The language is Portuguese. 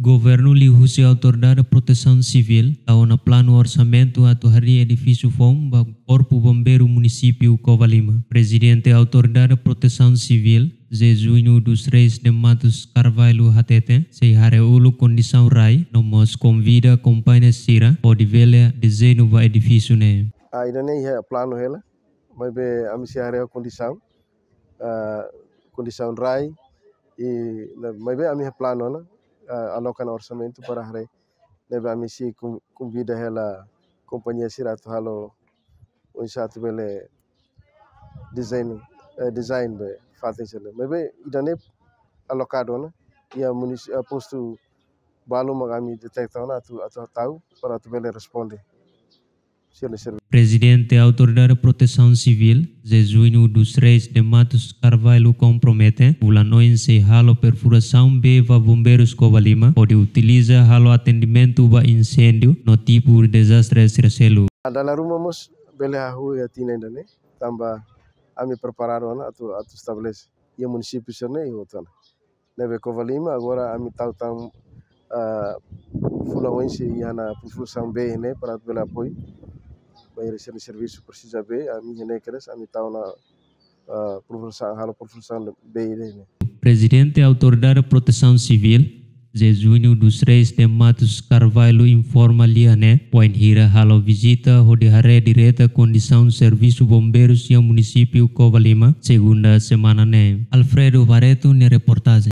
Governo Lihusi Autoridade Proteção Civil ao na plano orçamento a torre edifício FOM ba Corpo Bombeiro Município Covalima. Presidente Autoridade Proteção Civil Zezunho dos Reis de Matos Carvalho Hatete, se ulu condição rai, nomos convida companhia Sira, pode ver desenho do edifício ne. Ainda nem é plano ela, mas be a se hare condição, condição rai, e mas be a minha plano né, uh, aloca no orçamento para hare, nebe a misi convida ela companhia Sira to halo um chato bele desenho, design be fazem sele mas idane alocado né e a munici a posto balo magami detectar na tu atu tahu para tu bele responde Presidente da Autoridade de Proteção Civil, Jesuíno dos Reis de Matos Carvalho compromete, se halo perfuração beva bombeiros Covalima, pode utilizar halo atendimento ba incêndio no tipo de desastre recelo. Adalah rumah mos bele hahu ya tina indane, tambah ami prepararam atu atu estabelece. O município serne e outro neve covalima agora ami tau tam fulawense e ana profusão B né? Para pelo apoio para receber serviço precisa B ami né cres ami tau na uh, profusão halo profusão B né Presidente da Autoridade de Proteção Civil Jejunho dos Reis de Matos Carvalho informa Liané, poin hira halo visita hare direta condição serviço bombeiros e município Covalima, segunda semana né. Alfredo Vareto, ne reportagem.